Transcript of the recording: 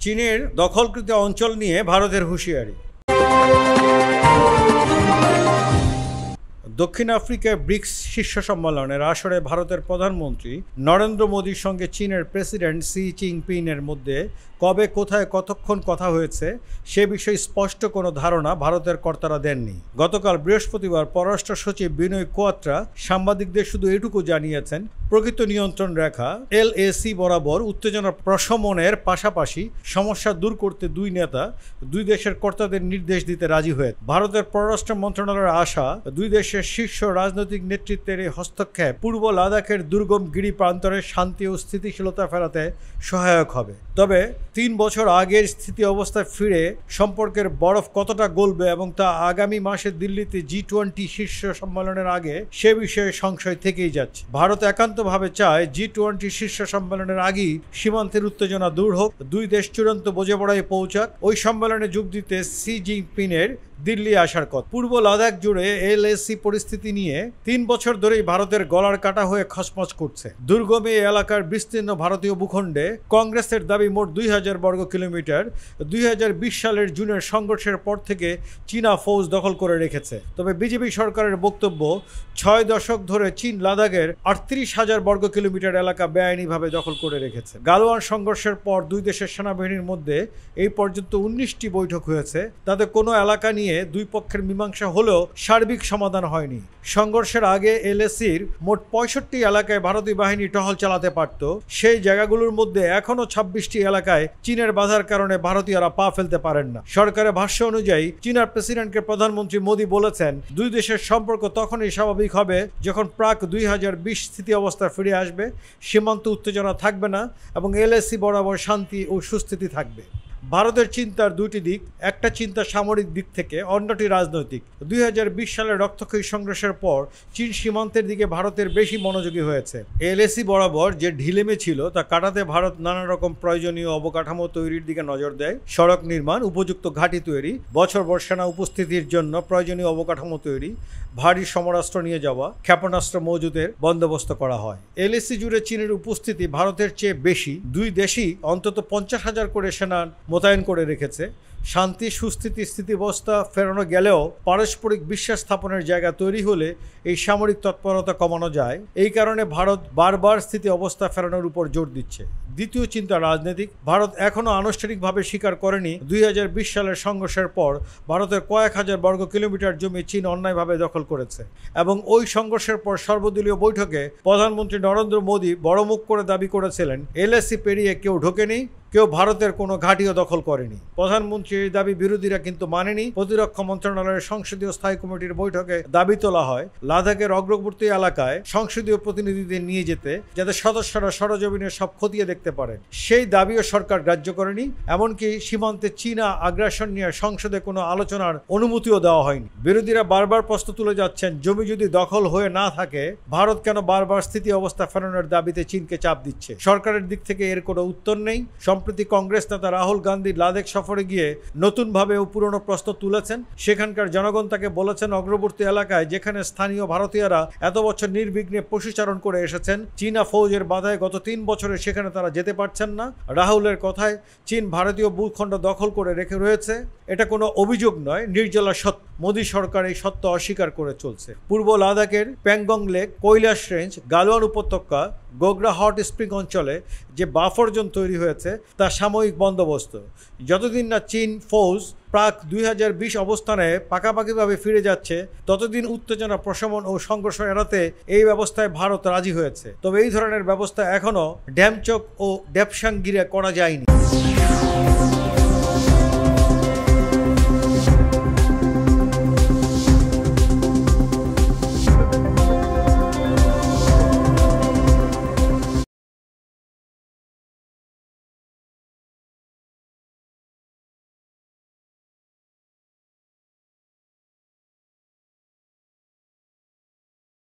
চীনের দখলকৃত অঞ্চল নিয়ে ভারতের হুঁশিয়ারি। দক্ষিণ আফ্রিকায় ব্রিক্স শীর্ষ সম্মেলনের আসরে ভারতের প্রধানমন্ত্রী নরেন্দ্র মোদীর সঙ্গে চীনের প্রেসিডেন্ট সি জিনপিংয়ের মধ্যে কবে, কোথায়, কতক্ষণ কথা হয়েছে সে বিষয়ে স্পষ্ট কোনো ধারণা ভারতের কর্তারা দেননি। গতকাল বৃহস্পতিবার পররাষ্ট্র সচিব বিনয় কোয়াত্রা সাংবাদিকদের শুধু এটুকু জানিয়েছেন, প্রকৃত নিয়ন্ত্রণ রেখা, এল বরাবর উত্তেজনা প্রশমনের পাশাপাশি সমস্যা দূর করতে দুই নেতা, দুই দেশের কর্তাদের নির্দেশ দিতে রাজি হয়ে ভারতের পররাষ্ট্র মন্ত্রণালয়ের আশা, দুই দেশের শীর্ষ রাজনৈতিক নেতৃত্বের এই হস্তক্ষেপ পূর্ব লাদাখের দুর্গম গিরি প্রান্তরে শান্তি ও স্থিতিশীলতা ফেরাতে সহায়ক হবে। তবে তিন বছর আগের স্থিতি অবস্থায় ফিরে সম্পর্কের বরফ কতটা গলবে এবং তা আগামী মাসে দিল্লিতে জি টোয়েন্টি শীর্ষ সম্মেলনের আগে সে বিষয়ে সংশয় থেকেই যাচ্ছে। ভারত একান্তভাবে চায় জি টোয়েন্টি শীর্ষ সম্মেলনের আগেই সীমান্তের উত্তেজনা দূর হোক। দুই দেশ চূড়ান্ত বোঝাপড়ায় পৌঁছাক। ওই সম্মেলনে যোগ দিতে সি জিনপিংয়ের দিল্লি আসার কথা পূর্ব লাদাখ জুড়ে এলএসসি পরিস্থিতি নিয়ে তিন বছর ধরেই ভারতের গলার কাটা হয়ে খসমচ করছে। দুর্গম এলাকার বিস্তীর্ণ ভারতীয় ভূখণ্ডে কংগ্রেসের দাবি মোট দুই হাজার বর্গ কিলোমিটার। দুই হাজার বিশ সালের জুনের সংঘর্ষের পর থেকে চীনা ফৌজ দখল করে রেখেছে। তবে বিজেপি সরকারের বক্তব্য, ছয় দশক ধরে চীন লাদাখের আটত্রিশ হাজার বর্গ কিলোমিটার এলাকা বেআইনিভাবে দখল করে রেখেছে। গালোয়ান সংঘর্ষের পর দুই দেশের সেনাবাহিনীর মধ্যে এই পর্যন্ত উনিশটি বৈঠক হয়েছে। তাতে কোনো এলাকা নিয়ে দুই পক্ষের মীমাংসা হলেও সার্বিক সমাধান হয়নি। সংঘর্ষের আগে এলএসির মোট পঁয়ষট্টি এলাকায় ভারতীয় বাহিনী টহল চালাতে পারত। সেই জায়গাগুলোর মধ্যে এখনও ছাব্বিশটি এলাকায় চীনের বাধার কারণে ভারতীয়রা পা ফেলতে পারেন না। সরকারের ভাষ্য অনুযায়ী, চীনার প্রেসিডেন্টকে প্রধানমন্ত্রী মোদী বলেছেন, দুই দেশের সম্পর্ক তখনই স্বাভাবিক হবে যখন প্রাক দুই হাজার বিশ স্থিতি অবস্থা ফিরে আসবে, সীমান্ত উত্তেজনা থাকবে না এবং এলএসি বরাবর শান্তি ও সুস্থিতি থাকবে। ভারতের চিন্তার দুটি দিক, একটা চিন্তা সামরিক দিক থেকে, অন্যটি রাজনৈতিক। দুই সালের রক্তক্ষয়ী সংঘর্ষের পর চীন সীমান্তের দিকে ভারতের বেশি মনোযোগী হয়েছে। এলএসি বরাবর যে ঢিলেমে ছিল, তা কাটাতে ভারত নানা রকম প্রয়োজনীয় অবকাঠামো তৈরির দিকে নজর দেয়। সড়ক নির্মাণ, উপযুক্ত ঘাঁটি তৈরি, বছর বর সেনা উপস্থিতির জন্য প্রয়োজনীয় অবকাঠামো তৈরি, ভারী সমরাস্ত্র নিয়ে যাওয়া, ক্ষেপণাস্ত্র মজুদের বন্দোবস্ত করা হয়। এলএসি জুড়ে চীনের উপস্থিতি ভারতের চেয়ে বেশি। দুই দেশই অন্তত পঞ্চাশ হাজার করে সেনা মোতায়েন করে রেখেছে। শান্তি, সুস্থিতি, স্থিতিবস্থা ফেরানো গেলেও পারস্পরিক বিশ্বাস স্থাপনের জায়গা তৈরি হলে এই সামরিক তৎপরতা কমানো যায়। এই কারণে ভারত বারবার স্থিতি অবস্থা ফেরানোর উপর জোর দিচ্ছে। দ্বিতীয় চিন্তা রাজনৈতিক। ভারত এখনও আনুষ্ঠানিকভাবে স্বীকার করেনি। দুই হাজার বিশ সালের সংঘর্ষের পর ভারতের কয়েক হাজার বর্গ কিলোমিটার জমি চীন অন্যায়ভাবে দখল করেছে এবং ওই সংঘর্ষের পর সর্বদলীয় বৈঠকে প্রধানমন্ত্রী নরেন্দ্র মোদী বড় মুখ করে দাবি করেছিলেন, এলএসি পেরিয়ে কেউ ঢোকেনি। কেউ ভারতের কোনো ঘাঁটিও দখল করেনি। প্রধানমন্ত্রীর দাবি বিরোধীরা কিন্তু মানেনি। প্রতিরক্ষা মন্ত্রণালয়ের সংসদীয় স্থায়ী কমিটির বৈঠকে দাবি তোলা হয়, লাদাখের অগ্রবর্তী এলাকায় সংসদীয় প্রতিনিধিদের নিয়ে যেতে, যাতে সদস্যরা সরজমিনে সব খতিয়ে দেখতে পারেন। সেই দাবিও সরকার গ্রাহ্য করেনি, এমনকি সীমান্তে চীনা আগ্রাসন নিয়ে সংসদে কোনো আলোচনার অনুমতিও দেওয়া হয়নি। বিরোধীরা বারবার প্রশ্ন তুলে যাচ্ছেন, জমি যদি দখল হয়ে না থাকে, ভারত কেন বারবার স্থিতি অবস্থা ফেরানোর দাবিতে চীনকে চাপ দিচ্ছে? সরকারের দিক থেকে এর কোনো উত্তর নেই। সম্প্রতি কংগ্রেস নেতা রাহুল গান্ধী লাদেক সফরে গিয়ে নতুনভাবে ও পুরনো প্রশ্ন তুলেছেন। সেখানকার জনগণ তাকে বলেছেন অগ্রবর্তী এলাকায় যেখানে স্থানীয় ভারতীয়রা এত বছর নির্বিঘ্নে পশুচারণ করে এসেছেন, চীনা ফৌজের বাধায় গত তিন বছরে সেখানে তারা যেতে পারছেন না। রাহুলের কথায় চীন ভারতীয় ভূখণ্ড দখল করে রেখে রয়েছে। এটা কোনো অভিযোগ নয়, নির্জলা সত্য। মোদী সরকার এই সত্য অস্বীকার করে চলছে। পূর্ব লাদাখের প্যাংগং লেক, কৈলাস রেঞ্জ গালোয়ান উপত্যকা, গোগরা হট স্প্রিং অঞ্চলে যে বাফর জোন তৈরি হয়েছে তা সাময়িক বন্দোবস্ত। যতদিন না চীন ফৌজ প্রাক দুই হাজার বিশ অবস্থানে পাকাপাকিভাবে ফিরে যাচ্ছে, ততদিন উত্তেজনা, প্রশমন ও সংঘর্ষ এড়াতে এই ব্যবস্থায় ভারত রাজি হয়েছে। তবে এই ধরনের ব্যবস্থা এখনও ড্যামচক ও ড্যাপসাংগিরে করা যায়নি।